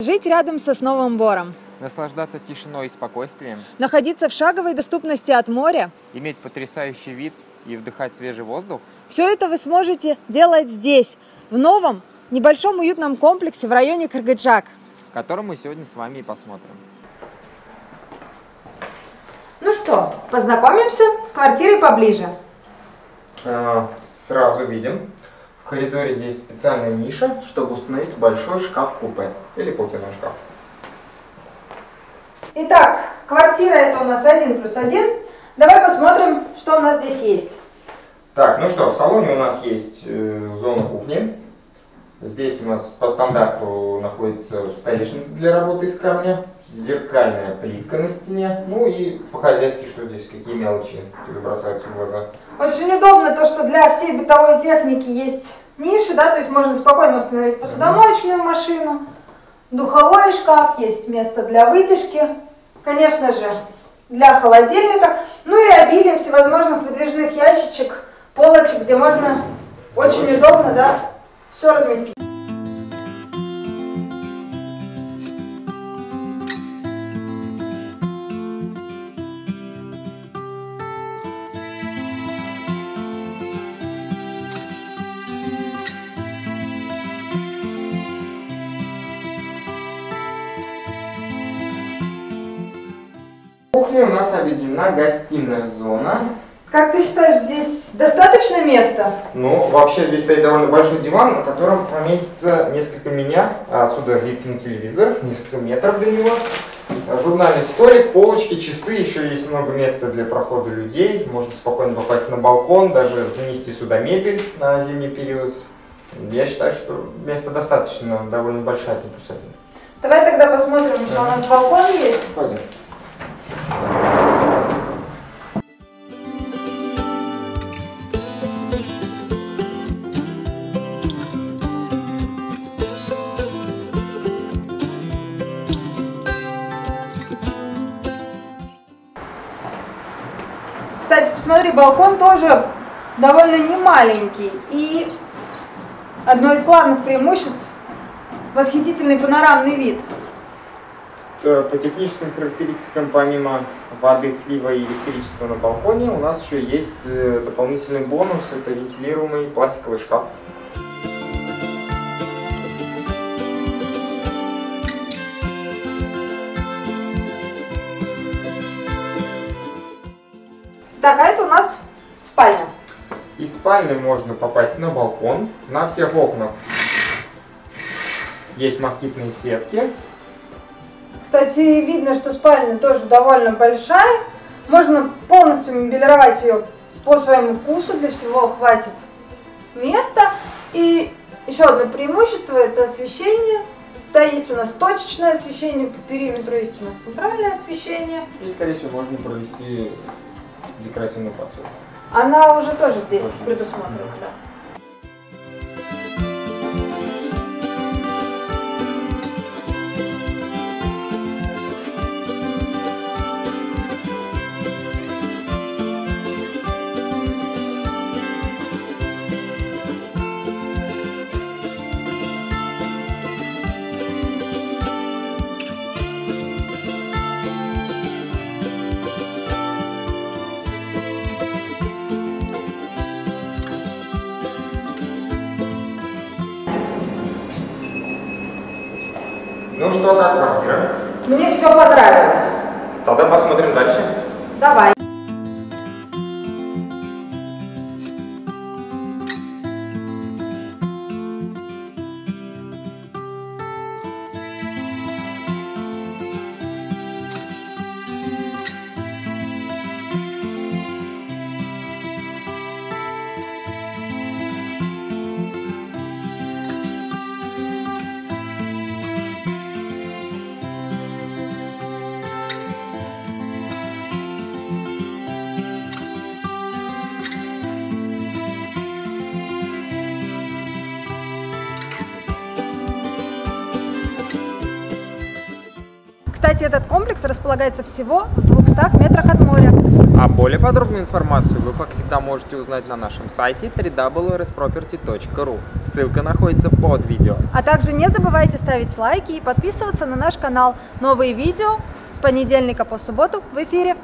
Жить рядом с сосновым бором. Наслаждаться тишиной и спокойствием. Находиться в шаговой доступности от моря. Иметь потрясающий вид и вдыхать свежий воздух. Все это вы сможете делать здесь, в новом, небольшом уютном комплексе в районе Каргаджак. Который мы сегодня с вами и посмотрим. Ну что, познакомимся с квартирой поближе. А, сразу видим. В коридоре есть специальная ниша, чтобы установить большой шкаф-купе или платяной шкаф. Итак, квартира это у нас один плюс один. Давай посмотрим, что у нас здесь есть. Так, ну что, в салоне у нас есть э, зона кухни. Здесь у нас по стандарту находится столешница для работы из камня, зеркальная плитка на стене, ну и по-хозяйски, что здесь, какие мелочи тебе бросаются в глаза. Очень удобно то, что для всей бытовой техники есть ниши, да, то есть можно спокойно установить посудомоечную машину, духовой шкаф, есть место для вытяжки, конечно же, для холодильника, ну и обилие всевозможных выдвижных ящичек, полочек, где можно очень удобно, да, все разместить. Кухне у нас объединена гостиная зона. Как ты считаешь, здесь достаточно места? Ну, вообще здесь стоит довольно большой диван, на котором поместится несколько меня, а отсюда вид на телевизор, несколько метров до него. Журнальный столик, полочки, часы, еще есть много места для прохода людей. Можно спокойно попасть на балкон, даже занести сюда мебель на зимний период. Я считаю, что места достаточно, довольно большая плюс один. Давай тогда посмотрим, что у нас балкон есть. Ходим. Посмотри, балкон тоже довольно немаленький. И одно из главных преимуществ – восхитительный панорамный вид. Э, По техническим характеристикам, помимо воды, слива и электричества на балконе, у нас еще есть э, дополнительный бонус, это вентилируемый пластиковый шкаф. Так, а это у нас спальня. Из спальни можно попасть на балкон. На всех окнах есть москитные сетки. Кстати, видно, что спальня тоже довольно большая. Можно полностью мебелировать ее по своему вкусу, для всего хватит места. И еще одно преимущество – это освещение. Да, есть у нас точечное освещение по периметру, есть у нас центральное освещение. И, скорее всего, можно провести декоративную подсветку. Она уже тоже здесь предусмотрена, да. Ну что, как квартира? Мне все понравилось. Тогда посмотрим дальше. Давай. Кстати, этот комплекс располагается всего в 200 метрах от моря. А более подробную информацию вы, как всегда, можете узнать на нашем сайте www.resproperty.ru. Ссылка находится под видео. А также не забывайте ставить лайки и подписываться на наш канал. Новые видео с понедельника по субботу в эфире.